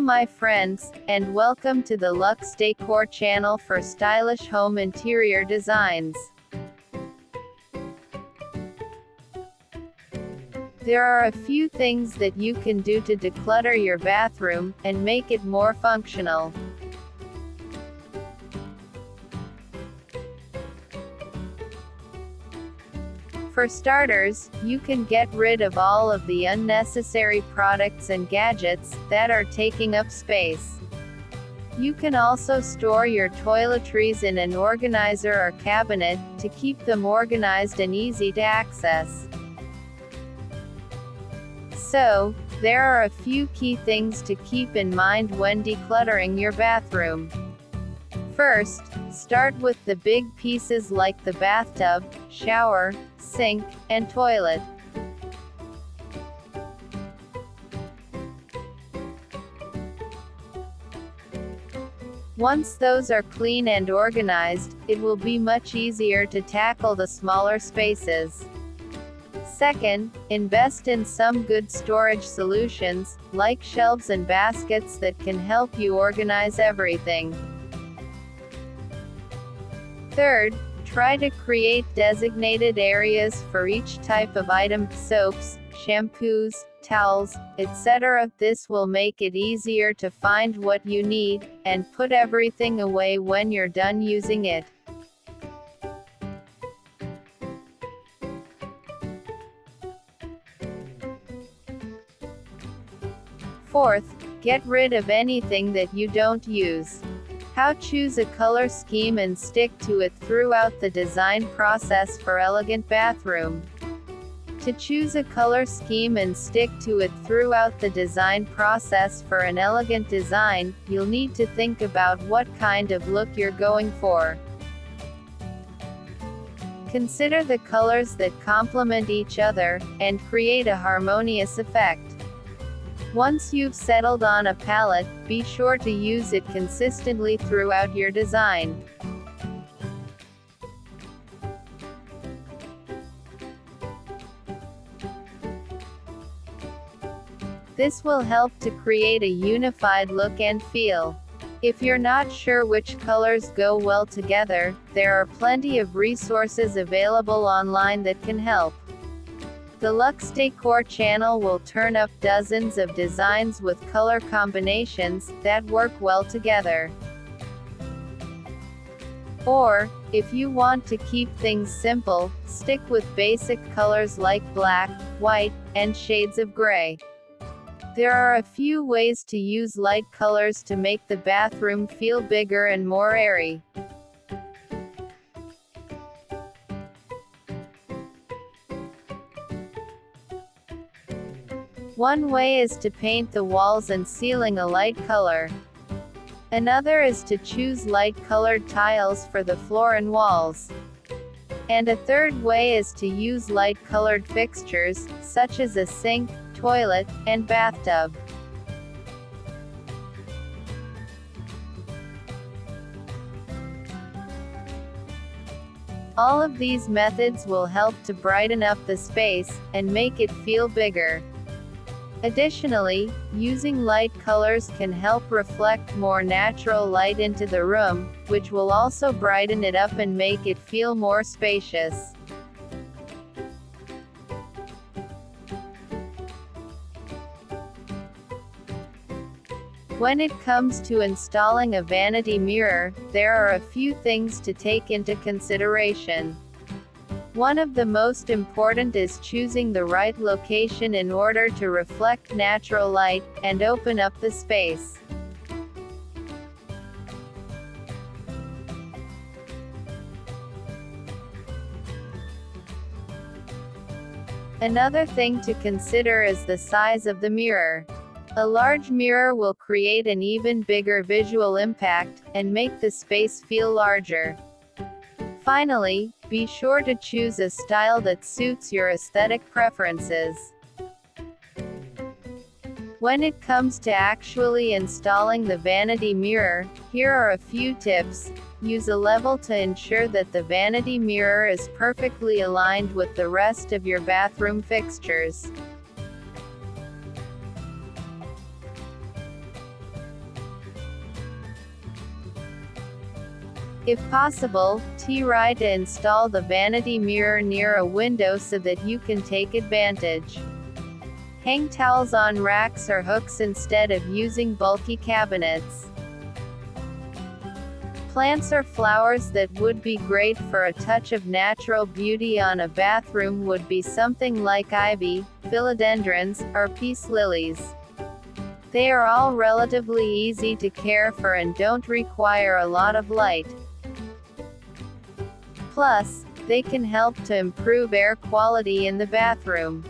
Hello my friends, and welcome to the Luxe Decor channel for stylish home interior designs. There are a few things that you can do to declutter your bathroom, and make it more functional. For starters, you can get rid of all of the unnecessary products and gadgets that are taking up space. You can also store your toiletries in an organizer or cabinet, to keep them organized and easy to access. So, there are a few key things to keep in mind when decluttering your bathroom. First, start with the big pieces like the bathtub, shower, sink, and toilet. Once those are clean and organized, it will be much easier to tackle the smaller spaces. Second, invest in some good storage solutions, like shelves and baskets that can help you organize everything. Third, try to create designated areas for each type of item, soaps, shampoos, towels, etc. This will make it easier to find what you need, and put everything away when you're done using it. Fourth, get rid of anything that you don't use. How choose a color scheme and stick to it throughout the design process for elegant bathroom. To choose a color scheme and stick to it throughout the design process for an elegant design, you'll need to think about what kind of look you're going for. Consider the colors that complement each other, and create a harmonious effect. Once you've settled on a palette, be sure to use it consistently throughout your design. This will help to create a unified look and feel. If you're not sure which colors go well together, there are plenty of resources available online that can help. The Luxe Decor channel will turn up dozens of designs with color combinations that work well together. Or, if you want to keep things simple, stick with basic colors like black, white, and shades of gray. There are a few ways to use light colors to make the bathroom feel bigger and more airy. One way is to paint the walls and ceiling a light color. Another is to choose light-colored tiles for the floor and walls. And a third way is to use light-colored fixtures, such as a sink, toilet, and bathtub. All of these methods will help to brighten up the space, and make it feel bigger. Additionally, using light colors can help reflect more natural light into the room, which will also brighten it up and make it feel more spacious. When it comes to installing a vanity mirror, there are a few things to take into consideration. One of the most important is choosing the right location in order to reflect natural light, and open up the space. Another thing to consider is the size of the mirror. A large mirror will create an even bigger visual impact, and make the space feel larger. Finally, be sure to choose a style that suits your aesthetic preferences. When it comes to actually installing the vanity mirror, here are a few tips. Use a level to ensure that the vanity mirror is perfectly aligned with the rest of your bathroom fixtures. If possible, try to install the vanity mirror near a window so that you can take advantage. Hang towels on racks or hooks instead of using bulky cabinets. Plants or flowers that would be great for a touch of natural beauty on a bathroom would be something like ivy, philodendrons, or peace lilies. They are all relatively easy to care for and don't require a lot of light. Plus, they can help to improve air quality in the bathroom.